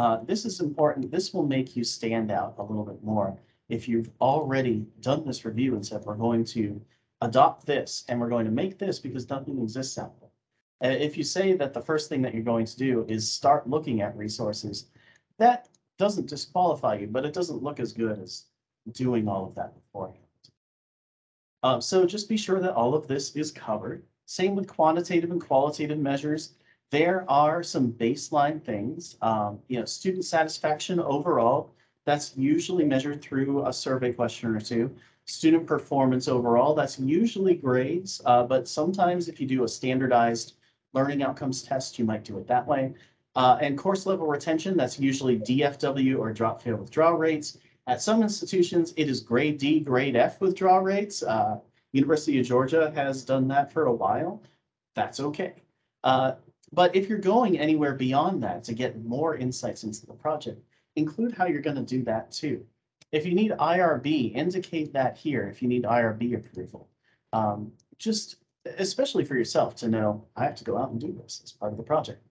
Uh, this is important. This will make you stand out a little bit more. If you've already done this review and said, we're going to adopt this and we're going to make this because nothing exists out there. Uh, if you say that the first thing that you're going to do is start looking at resources, that doesn't disqualify you, but it doesn't look as good as doing all of that beforehand. Uh, so just be sure that all of this is covered. Same with quantitative and qualitative measures. There are some baseline things, um, you know, student satisfaction overall, that's usually measured through a survey question or two. Student performance overall, that's usually grades, uh, but sometimes if you do a standardized learning outcomes test, you might do it that way. Uh, and course level retention, that's usually DFW or drop fail withdrawal rates. At some institutions, it is grade D, grade F withdrawal rates. Uh, University of Georgia has done that for a while. That's okay. Uh, but if you're going anywhere beyond that to get more insights into the project, include how you're going to do that too. If you need IRB, indicate that here if you need IRB approval. Um, just especially for yourself to know, I have to go out and do this as part of the project.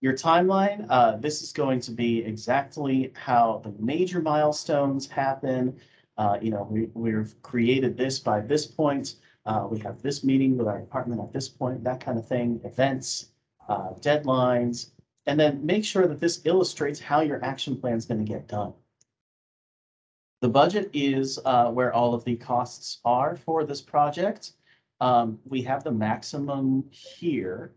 Your timeline, uh, this is going to be exactly how the major milestones happen. Uh, you know, we, we've created this by this point. Uh, we have this meeting with our department at this point, that kind of thing, events, uh, deadlines, and then make sure that this illustrates how your action plan is going to get done. The budget is uh, where all of the costs are for this project. Um, we have the maximum here.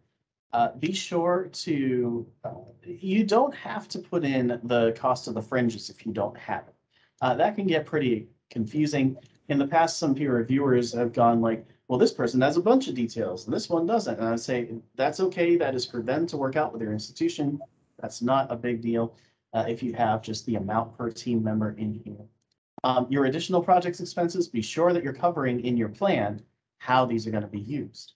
Uh, be sure to, uh, you don't have to put in the cost of the fringes if you don't have it. Uh, that can get pretty confusing. In the past, some peer reviewers have gone like, well, this person has a bunch of details and this one doesn't. And I say, that's okay. That is for them to work out with their institution. That's not a big deal. Uh, if you have just the amount per team member in here. Um, your additional projects expenses, be sure that you're covering in your plan how these are going to be used.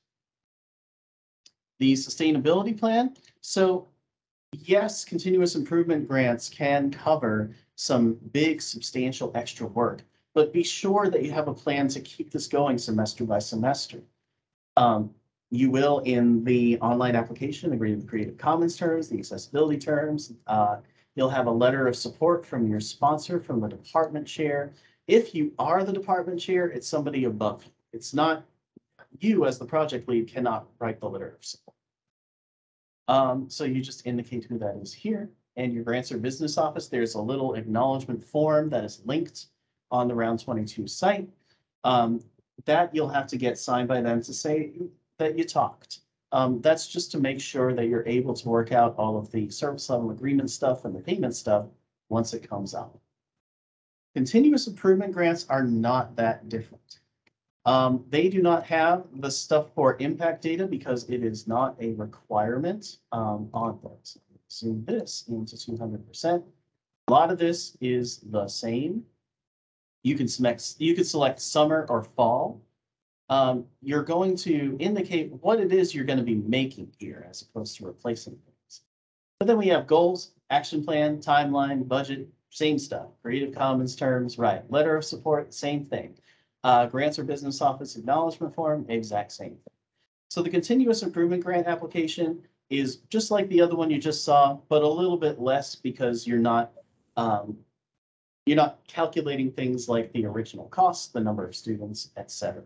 The sustainability plan. So yes, continuous improvement grants can cover some big substantial extra work, but be sure that you have a plan to keep this going semester by semester. Um, you will in the online application agree to the Creative Commons terms, the accessibility terms. Uh, you'll have a letter of support from your sponsor, from the department chair. If you are the department chair, it's somebody above. you. It's not you as the project lead cannot write the letter of support. Um, so you just indicate who that is here and your grants or business office. There's a little acknowledgement form that is linked on the Round 22 site. Um, that you'll have to get signed by them to say that you talked. Um, that's just to make sure that you're able to work out all of the service level agreement stuff and the payment stuff once it comes out. Continuous improvement grants are not that different. Um, they do not have the stuff for impact data because it is not a requirement um, on those. Zoom this into two hundred percent. A lot of this is the same. You can select, you can select summer or fall. Um, you're going to indicate what it is you're going to be making here as opposed to replacing things. But then we have goals, action plan, timeline, budget, same stuff. Creative Commons terms, right. Letter of support, same thing. Uh, grants or business office acknowledgement form, exact same thing. So the continuous improvement grant application is just like the other one you just saw, but a little bit less because you're not um, you're not calculating things like the original cost, the number of students, et cetera.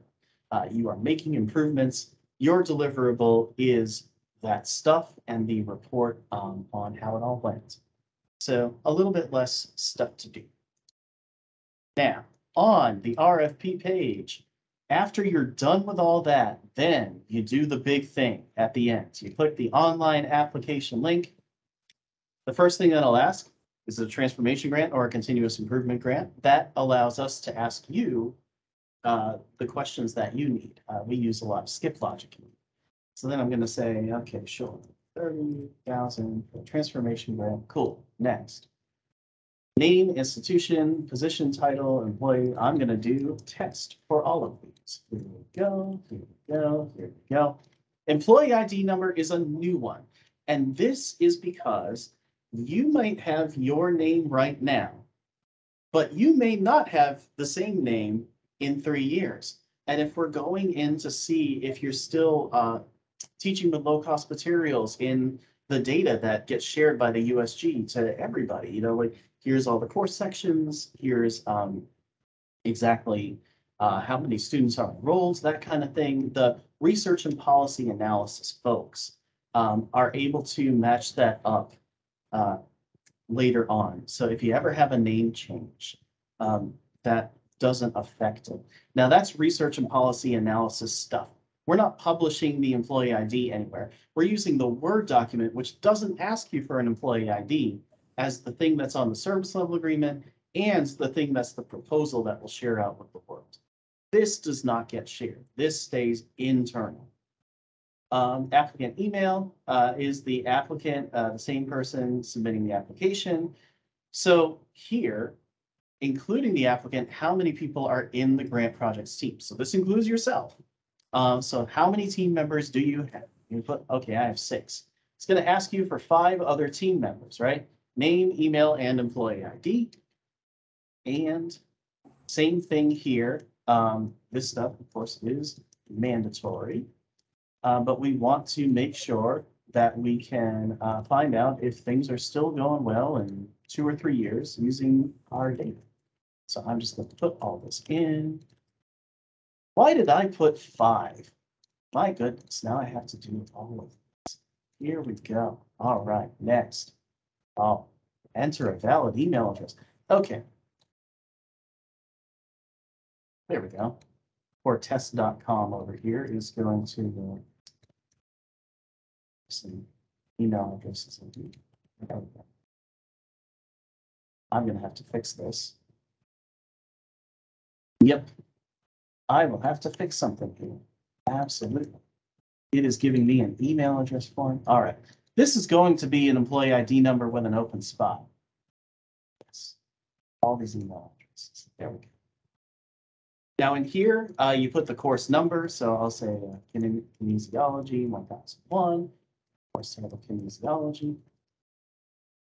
Uh, you are making improvements. Your deliverable is that stuff and the report um, on how it all went. So a little bit less stuff to do. Now, on the RFP page, after you're done with all that, then you do the big thing at the end. You click the online application link. The first thing that I'll ask is it a transformation grant or a continuous improvement grant? That allows us to ask you uh, the questions that you need. Uh, we use a lot of skip logic. So then I'm going to say, okay, sure, thirty thousand transformation grant. Cool. Next. Name, institution, position, title, employee. I'm going to do test for all of these. Here we go. Here we go. Here we go. Employee ID number is a new one. And this is because you might have your name right now, but you may not have the same name in three years. And if we're going in to see if you're still uh, teaching with low cost materials in the data that gets shared by the USG to everybody, you know, like here's all the course sections, here's um, exactly uh, how many students are enrolled, that kind of thing. The research and policy analysis folks um, are able to match that up uh, later on. So if you ever have a name change, um, that doesn't affect it. Now that's research and policy analysis stuff. We're not publishing the employee ID anywhere. We're using the Word document, which doesn't ask you for an employee ID as the thing that's on the service level agreement and the thing that's the proposal that will share out with the world. This does not get shared. This stays internal. Um, applicant email, uh, is the applicant, uh, the same person submitting the application. So here, including the applicant, how many people are in the grant projects team? So this includes yourself. Uh, so how many team members do you have? You put, okay, I have six. It's gonna ask you for five other team members, right? Name, email, and employee ID. And same thing here. Um, this stuff, of course, is mandatory. Uh, but we want to make sure that we can uh, find out if things are still going well in two or three years using our data. So I'm just going to put all this in. Why did I put five? My goodness, now I have to do all of this. Here we go. All right, next. Oh, enter a valid email address. Okay. There we go. Or test.com over here is going to some email addresses. I'm gonna have to fix this. Yep. I will have to fix something here. Absolutely. It is giving me an email address form. All right. This is going to be an employee ID number with an open spot. Yes. All these email addresses. There we go. Now in here, uh, you put the course number. So I'll say uh, kinesiology one thousand one, course title kinesiology.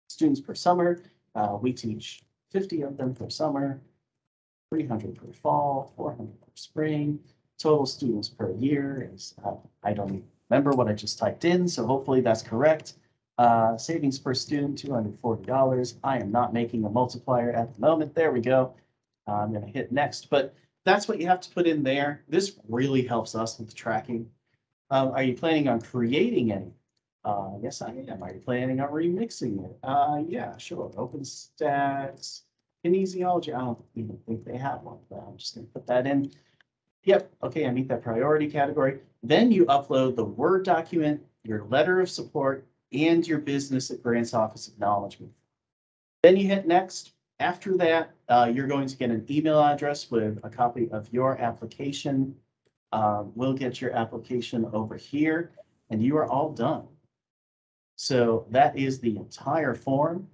Students per summer, uh, we teach fifty of them per summer, three hundred per fall, four hundred per spring. Total students per year is, uh, I don't remember what I just typed in, so hopefully that's correct. Uh, savings per student, two hundred forty dollars. I am not making a multiplier at the moment. There we go. Uh, I'm gonna hit next, but that's what you have to put in there. This really helps us with the tracking. Um, are you planning on creating any? Uh, yes, I am. Are you planning on remixing it? Uh, yeah, sure. OpenStax, kinesiology. I don't even think they have one, but I'm just gonna put that in. Yep, okay, I meet that priority category. Then you upload the Word document, your letter of support, and your business at grants office acknowledgement. Then you hit next. After that, uh, you're going to get an email address with a copy of your application. Um, we'll get your application over here and you are all done. So that is the entire form.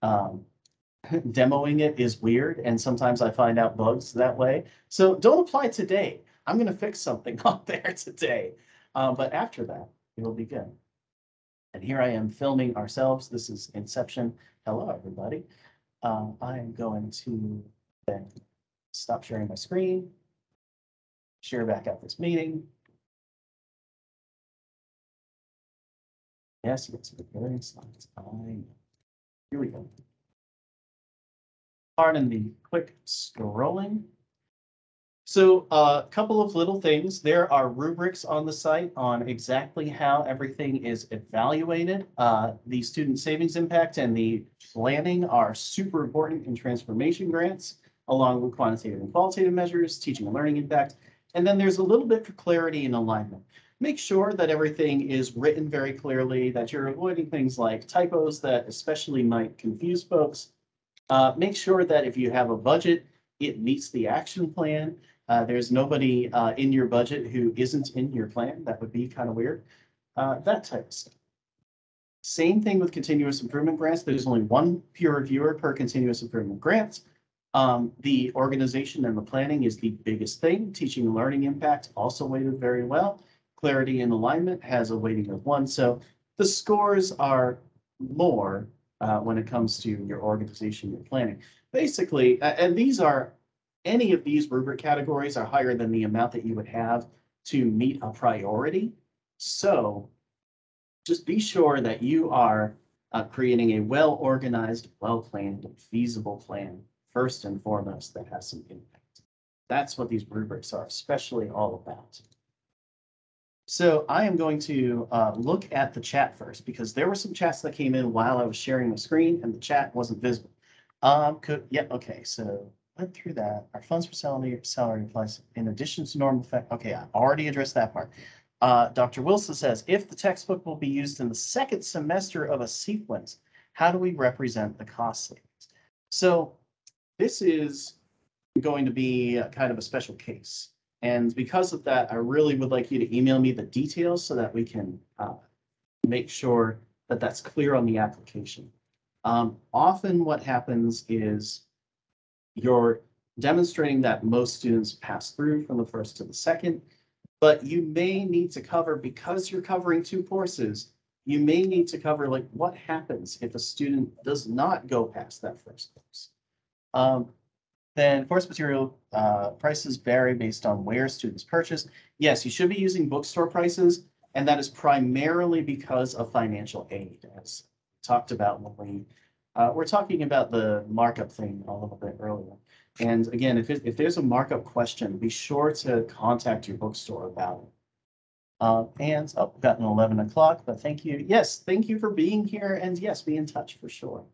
Um, [LAUGHS] demoing it is weird and sometimes I find out bugs that way. So don't apply today. I'm gonna fix something [LAUGHS] on there today. Uh, but after that, it'll be good. And here I am filming ourselves. This is Inception. Hello, everybody. Uh, I am going to then stop sharing my screen. Share back out this meeting. Yes, yes, preparing slides. I know. Here we go. Pardon the quick scrolling. So a couple of little things. There are rubrics on the site on exactly how everything is evaluated. Uh, the student savings impact and the planning are super important in transformation grants, along with quantitative and qualitative measures, teaching and learning impact. And then there's a little bit for clarity and alignment. Make sure that everything is written very clearly, that you're avoiding things like typos that especially might confuse folks. Uh, make sure that if you have a budget, it meets the action plan. Uh, there's nobody, uh, in your budget who isn't in your plan. That would be kind of weird. Uh, that type of stuff. Same thing with continuous improvement grants. There's only one peer reviewer per continuous improvement grant. Um, the organization and the planning is the biggest thing. Teaching and learning impact also weighted very well. Clarity and alignment has a weighting of one. So the scores are more uh, when it comes to your organization, your planning. Basically, a- and these are, any of these rubric categories are higher than the amount that you would have to meet a priority. So just be sure that you are uh, creating a well-organized, well-planned, feasible plan, first and foremost, that has some impact. That's what these rubrics are especially all about. So I am going to uh, look at the chat first because there were some chats that came in while I was sharing the screen and the chat wasn't visible. Um, could, yeah, okay, so went through that. Our funds for salary, salary applies in addition to normal effect. Okay, I already addressed that part. Uh, Dr. Wilson says, if the textbook will be used in the second semester of a sequence, how do we represent the cost savings? So this is going to be kind of a special case. And because of that, I really would like you to email me the details so that we can uh, make sure that that's clear on the application. Um, often what happens is you're demonstrating that most students pass through from the first to the second, but you may need to cover, because you're covering two courses, you may need to cover like what happens if a student does not go past that first course. Um, then course material uh, prices vary based on where students purchase. Yes, you should be using bookstore prices. And that is primarily because of financial aid, as talked about when we, uh, we're talking about the markup thing a little bit earlier. And again, if, it- if there's a markup question, be sure to contact your bookstore about it. Uh, and, oh, gotten eleven o'clock, but thank you. Yes, thank you for being here and yes, be in touch for sure.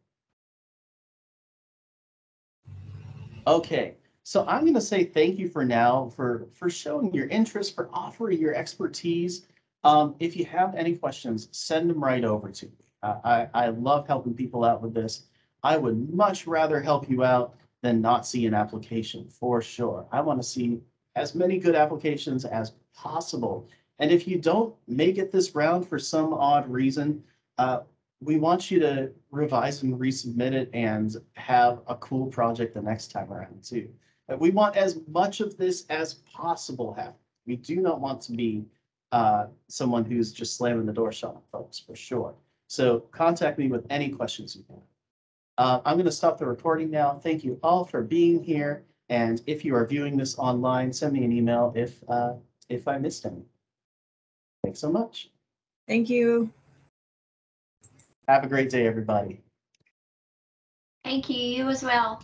Okay, so I'm gonna say thank you for now, for, for showing your interest, for offering your expertise. Um, if you have any questions, send them right over to me. I, I, I love helping people out with this. I would much rather help you out than not see an application, for sure. I want to see as many good applications as possible. And if you don't make it this round for some odd reason, uh, we want you to revise and resubmit it and have a cool project the next time around too. We want as much of this as possible happen. We do not want to be uh, someone who's just slamming the door shut on folks, for sure. So contact me with any questions you have. Uh, I'm going to stop the recording now. Thank you all for being here. And if you are viewing this online, send me an email if, uh, if I missed any. Thanks so much. Thank you. Have a great day, everybody. Thank you, you as well.